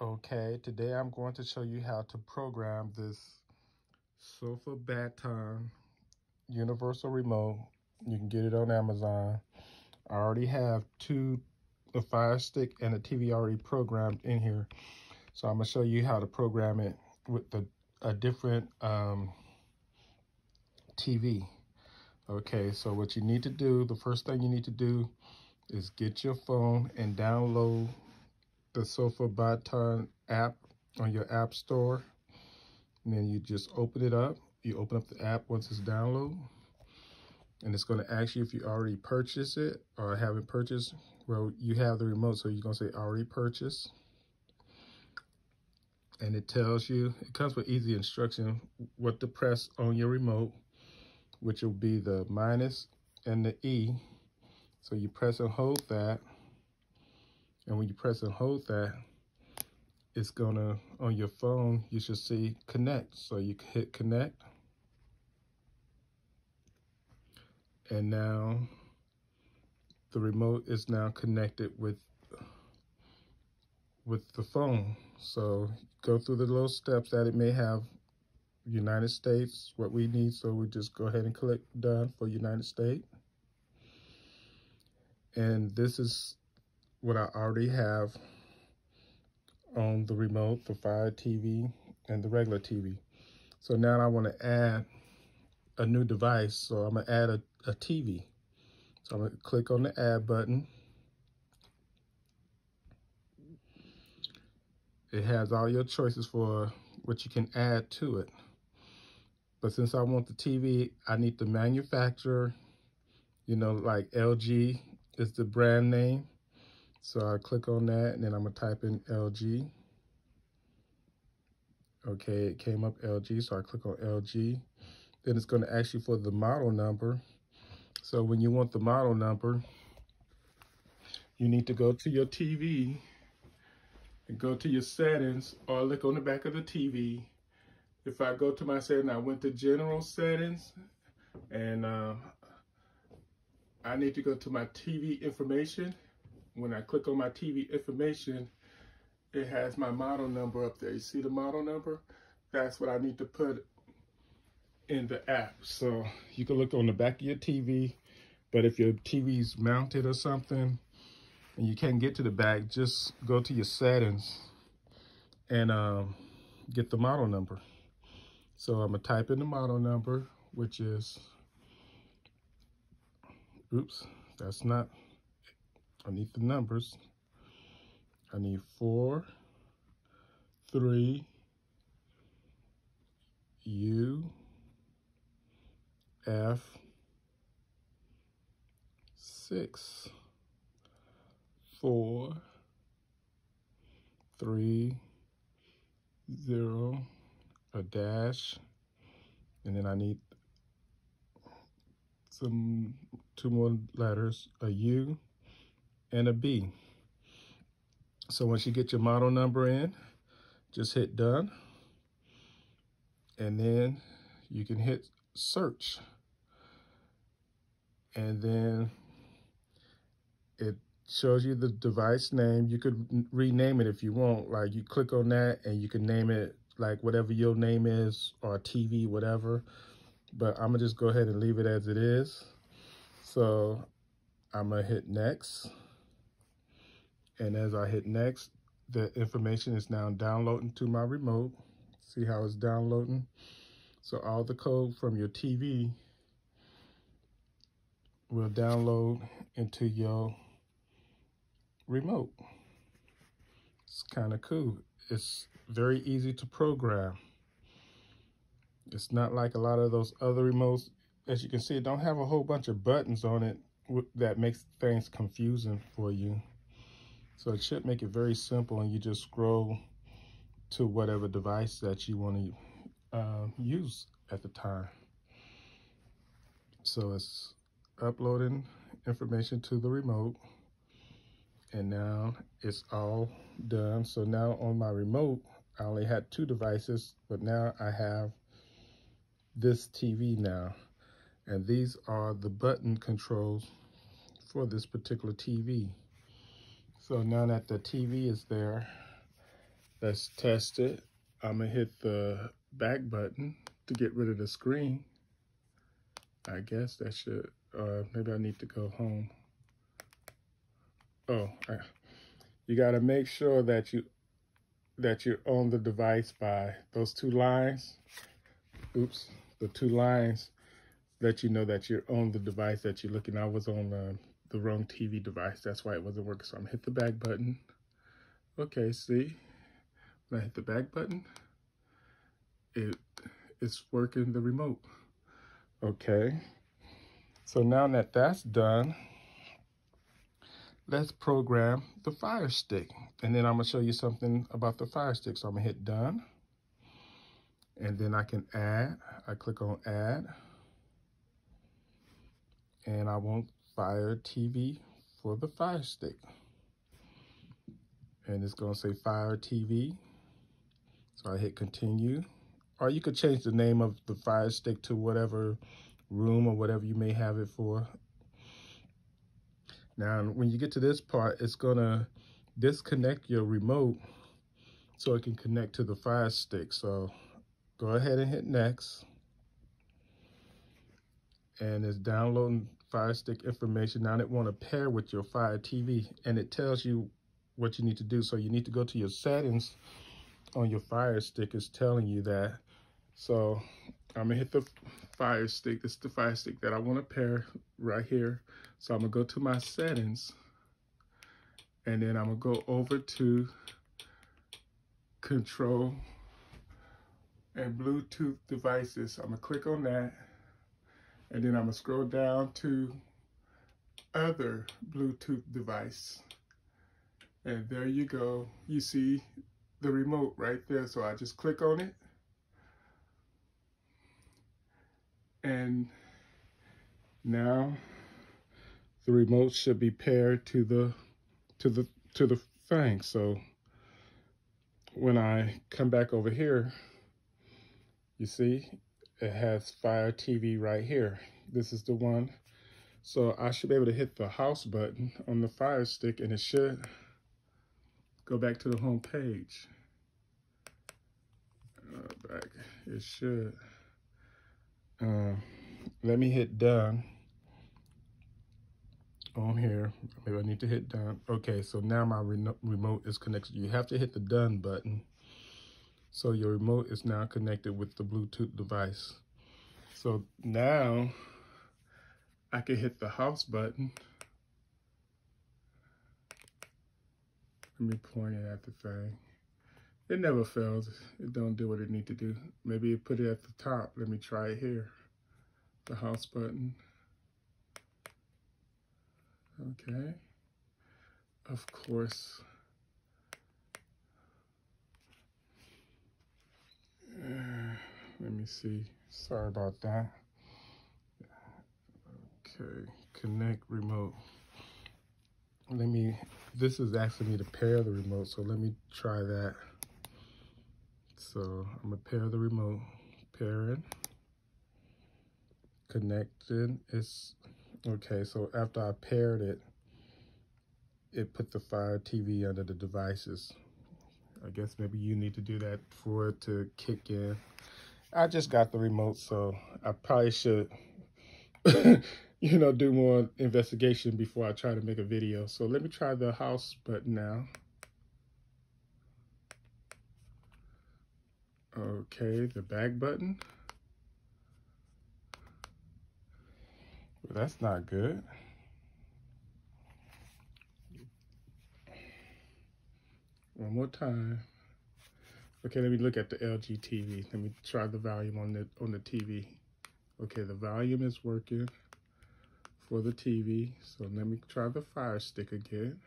Okay, today I'm going to show you how to program this Sofabaton Universal Remote. You can get it on Amazon. I already have two, a Fire Stick and a TV already programmed in here. So I'm to show you how to program it with the, a different um, TV. Okay, so what you need to do, the first thing you need to do is get your phone and download the Sofabaton app on your app store. And then you just open it up. You open up the app once it's downloaded. And it's going to ask you if you already purchased it or haven't purchased. Well, you have the remote, so you're going to say already purchased. And it tells you, it comes with easy instruction, what to press on your remote, which will be the minus and the E. So you press and hold that. And when you press and hold that, it's gonna, on your phone, you should see connect. So you hit connect. And now the remote is now connected with with the phone. So go through the little steps that it may have United States, what we need. So we just go ahead and click done for United States. And this is what I already have on the remote, the Fire TV and the regular TV. So now I want to add a new device. So I'm going to add a, a TV. So I'm going to click on the add button. It has all your choices for what you can add to it. But since I want the TV, I need the manufacturer, you know, like LG is the brand name. So I click on that and then I'm gonna type in LG. Okay, it came up LG, so I click on LG. Then it's gonna ask you for the model number. So when you want the model number, you need to go to your TV and go to your settings or look on the back of the TV. If I go to my setting, I went to general settings and uh, I need to go to my TV information when I click on my TV information, it has my model number up there. You see the model number? That's what I need to put in the app. So you can look on the back of your TV, but if your TV's mounted or something and you can't get to the back, just go to your settings and um, get the model number. So I'm gonna type in the model number, which is, oops, that's not I need the numbers. I need four, three, U, F, six, four, three, zero, a dash, and then I need some two more letters, a U, and a B. So once you get your model number in, just hit done. And then you can hit search. And then it shows you the device name. You could rename it if you want. Like you click on that and you can name it like whatever your name is or TV, whatever. But I'm gonna just go ahead and leave it as it is. So I'm gonna hit next. And as I hit next, the information is now downloading to my remote. See how it's downloading? So all the code from your TV will download into your remote. It's kind of cool. It's very easy to program. It's not like a lot of those other remotes. As you can see, it don't have a whole bunch of buttons on it that makes things confusing for you. So it should make it very simple and you just scroll to whatever device that you want to uh, use at the time. So it's uploading information to the remote and now it's all done. So now on my remote, I only had two devices, but now I have this TV now. And these are the button controls for this particular TV. So now that the TV is there, Let's test it. I'm gonna hit the back button to get rid of the screen. I guess that should, uh, maybe I need to go home. Oh, I, you gotta make sure that you that you're on the device by those two lines. Oops, the two lines let you know that you're on the device that you're looking. I was on the, the wrong TV device. That's why it wasn't working. So I'm hit the back button. Okay, see, when I hit the back button, it it's working the remote. Okay, so now that that's done, let's program the Fire Stick. And then I'm gonna show you something about the Fire Stick. So I'm gonna hit done. And then I can add, I click on add. And I want Fire TV for the Fire Stick. And it's gonna say Fire TV. So I hit continue. Or you could change the name of the Fire Stick to whatever room or whatever you may have it for. Now, when you get to this part, it's gonna disconnect your remote so it can connect to the Fire Stick. So go ahead and hit next. And it's downloading Fire Stick information. Now it wanna pair with your Fire TV and it tells you what you need to do. So you need to go to your settings on your Fire Stick. It's telling you that. So I'm gonna hit the Fire Stick. This is the Fire Stick that I wanna pair right here. So I'm gonna go to my settings and then I'm gonna go over to control and Bluetooth devices. I'm gonna click on that and then I'm gonna scroll down to other Bluetooth device. And there you go. You see the remote right there. So I just click on it. And now the remote should be paired to the to the to the thing. So when I come back over here, you see it has Fire TV right here. This is the one. So I should be able to hit the house button on the Fire Stick and it should go back to the home page. Uh, back, it should. Uh, let me hit done on here. Maybe I need to hit done. Okay, so now my re remote is connected. You have to hit the done button. So your remote is now connected with the Bluetooth device. So now I can hit the house button. Let me point it at the thing. It never fails. It don't do what it need to do. Maybe put it at the top. Let me try it here. The house button. Okay. Of course. Let me see. Sorry about that. Okay, connect remote. Let me, this is asking me to pair the remote, so let me try that. So I'm gonna pair the remote, pairing, connected. It's Okay, so after I paired it, it put the Fire TV under the devices. I guess maybe you need to do that for it to kick in. I just got the remote, so I probably should, you know, do more investigation before I try to make a video. So let me try the house button now. Okay, the back button. that's not good. One more time. Okay, let me look at the LG TV. Let me try the volume on the on the TV. Okay, the volume is working for the TV. So let me try the Fire Stick again.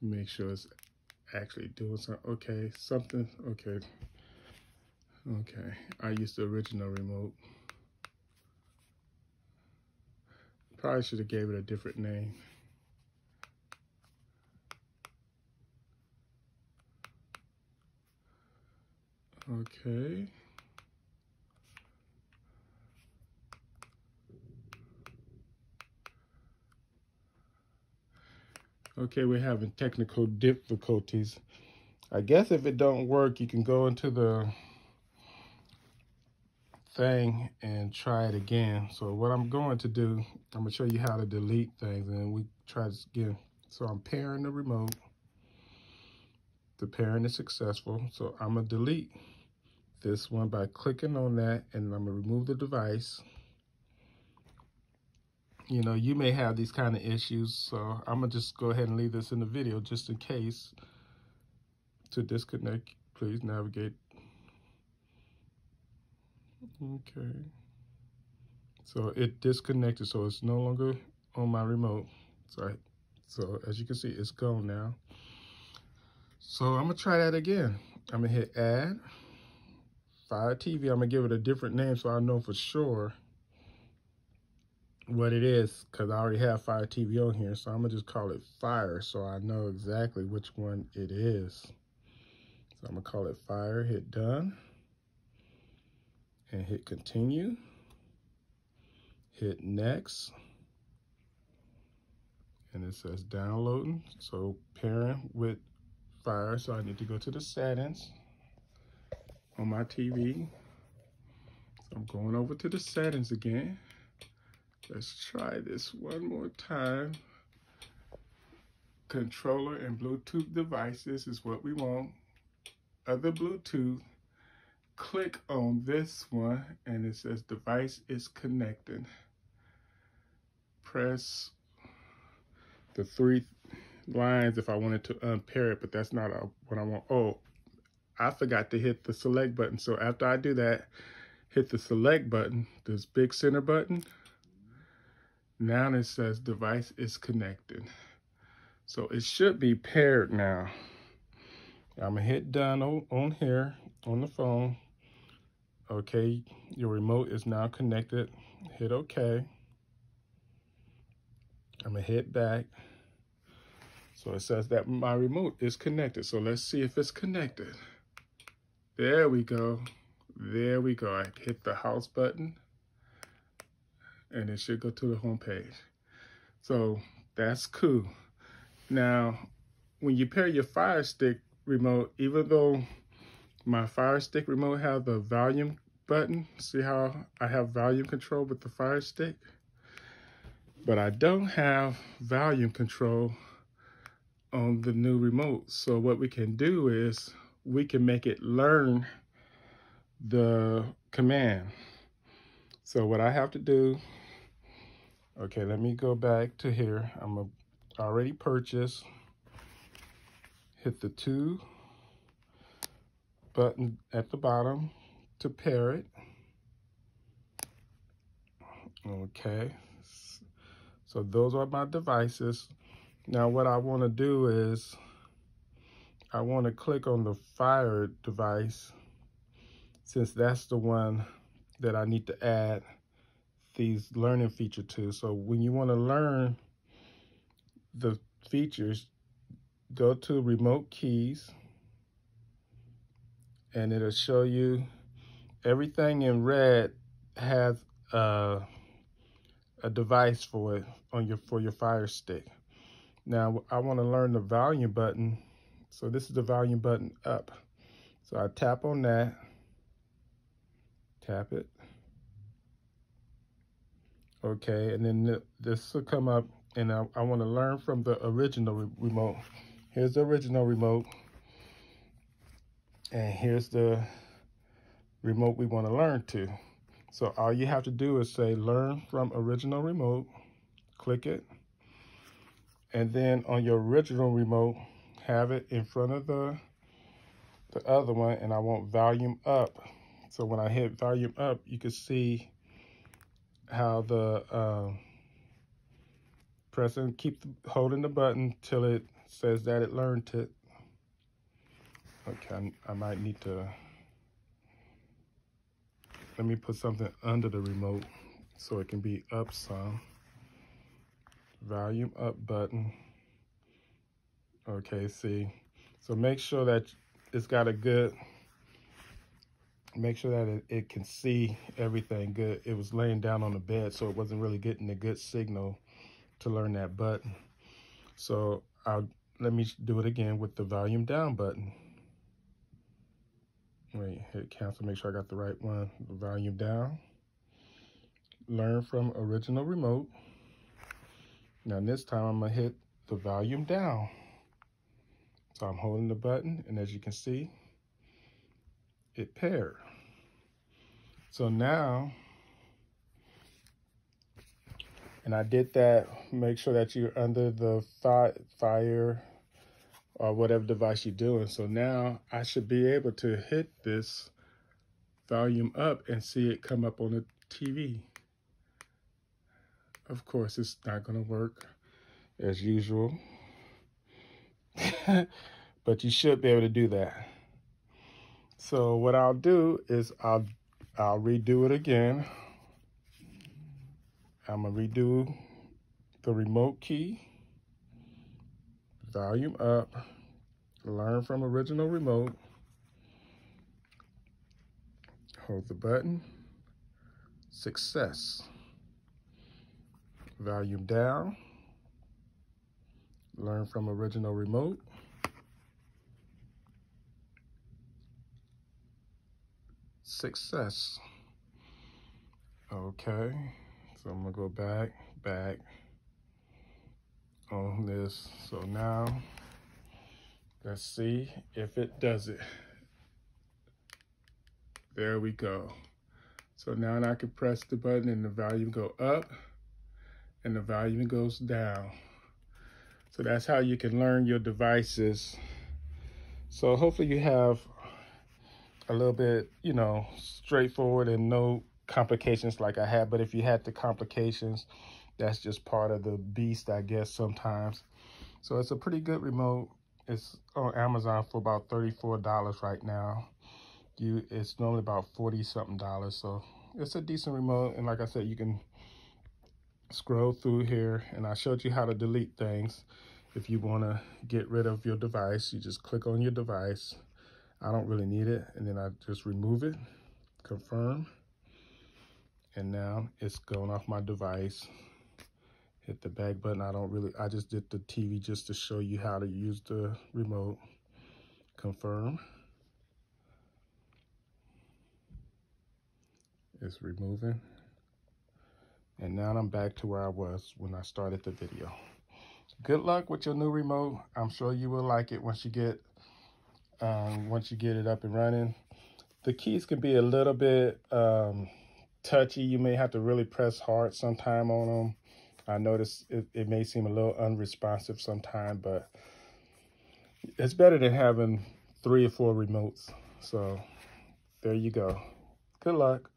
Make sure it's actually doing something. Okay, something. Okay, Okay, I used the original remote. Probably should have gave it a different name. Okay. Okay, we're having technical difficulties. I guess if it don't work, you can go into the thing and try it again. So what I'm going to do, I'm gonna show you how to delete things and we try this again. So I'm pairing the remote. The pairing is successful. So I'm gonna delete this one by clicking on that and I'm gonna remove the device. You know, you may have these kind of issues, so I'm gonna just go ahead and leave this in the video just in case. To disconnect, please navigate. Okay. So it disconnected, so it's no longer on my remote. So, I, so as you can see, it's gone now. So I'm gonna try that again. I'm gonna hit add. Fire TV, I'm gonna give it a different name so I know for sure what it is because I already have Fire TV on here. So I'm gonna just call it Fire so I know exactly which one it is. So I'm gonna call it Fire, hit done, and hit continue, hit next, and it says downloading. So pairing with Fire, so I need to go to the settings on my TV. So I'm going over to the settings again. Let's try this one more time. Controller and Bluetooth devices is what we want. Other Bluetooth, click on this one and it says device is connected. Press the three lines if I wanted to unpair it, but that's not what I want. Oh, I forgot to hit the select button. So after I do that, hit the select button, this big center button. Now it says device is connected. So it should be paired now. I'm gonna hit done on, here on the phone. Okay, your remote is now connected. Hit okay. I'm gonna hit back. So it says that my remote is connected. So let's see if it's connected. There we go. There we go. I hit the house button and it should go to the home page. So that's cool. Now, when you pair your Fire Stick remote, even though my Fire Stick remote has the volume button, see how I have volume control with the Fire Stick? But I don't have volume control on the new remote. So what we can do is we can make it learn the command. So what I have to do, okay, let me go back to here. I'm a, already purchased. Hit the two button at the bottom to pair it. Okay, so those are my devices. Now what I want to do is I want to click on the Fire device since that's the one that I need to add these learning feature to. So when you want to learn the features, go to remote keys and it'll show you everything in red has a, a device for it on your for your fire stick. Now I want to learn the volume button so this is the volume button up. So I tap on that, tap it. Okay, and then this will come up and I, I want to learn from the original re remote. Here's the original remote. And here's the remote we want to learn to. So all you have to do is say learn from original remote, click it. And then on your original remote, have it in front of the, the other one and I want volume up. So when I hit volume up, you can see how the uh, pressing, keep the, holding the button till it says that it learned it. Okay, I, I might need to, let me put something under the remote so it can be up some. Volume up button. Okay, see. So make sure that it's got a good, make sure that it, it can see everything good. It was laying down on the bed, so it wasn't really getting a good signal to learn that button. So I'll let me do it again with the volume down button. Wait, hit cancel, make sure I got the right one. Volume down. Learn from original remote. Now this time I'm gonna hit the volume down. So I'm holding the button and as you can see, it paired. So now, and I did that, make sure that you're under the fi fire or whatever device you're doing. So now I should be able to hit this volume up and see it come up on the TV. Of course, it's not going to work as usual, but you should be able to do that. So what I'll do is I'll I'll redo it again. I'm gonna redo the remote key volume up, learn from original remote, hold the button, success, volume down, learn from original remote, success. Okay, so I'm gonna go back, back, on this. So now, let's see if it does it. There we go. So now I can press the button and the volume go up and the volume goes down. So that's how you can learn your devices. So hopefully you have a little bit, you know, straightforward and no complications like I had. But if you had the complications, that's just part of the beast, I guess, sometimes. So it's a pretty good remote. It's on Amazon for about $34 right now. You, It's normally about 40 something dollars. So it's a decent remote. And like I said, you can scroll through here and I showed you how to delete things. If you want to get rid of your device, you just click on your device. I don't really need it. And then I just remove it, confirm. And now it's going off my device hit the back button. I don't really, I just did the TV just to show you how to use the remote. Confirm. It's removing. And now I'm back to where I was when I started the video. Good luck with your new remote. I'm sure you will like it once you get um, once you get it up and running. The keys can be a little bit um, touchy. You may have to really press hard sometime on them. I notice it, it may seem a little unresponsive sometimes, but it's better than having three or four remotes. So there you go. Good luck.